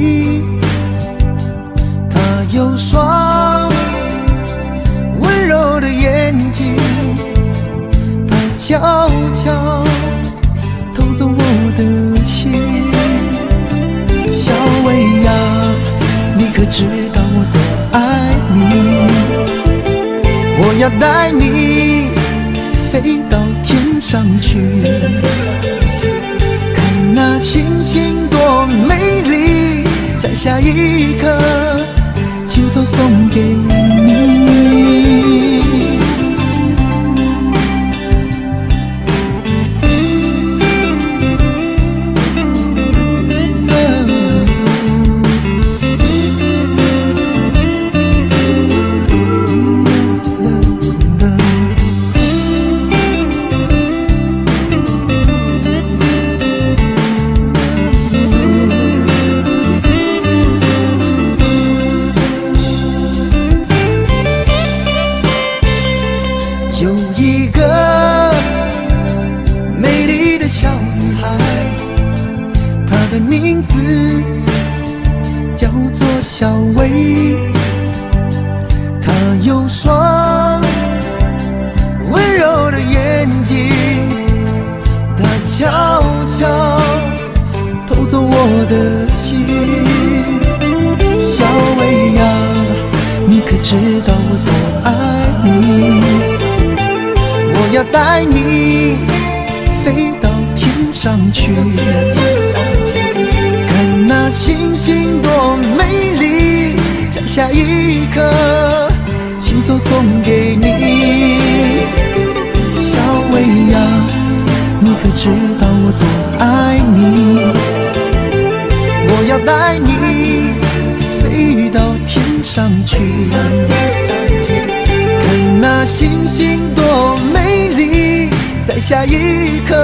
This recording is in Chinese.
里，她有双温柔的眼睛，她悄悄偷走我的心。小薇呀，你可知道我多爱你？我要带你飞到天上去。看那星一刻亲手送给。小女孩，她的名字叫做小薇。她有双温柔的眼睛，她悄悄偷走我的心。小薇呀，你可知道我多爱你？我要带你上去，看那星星多美丽，在下一刻亲手送给你。小薇呀，你可知道我多爱你？我要带你飞到天上去。看那星星多美丽，在下一刻。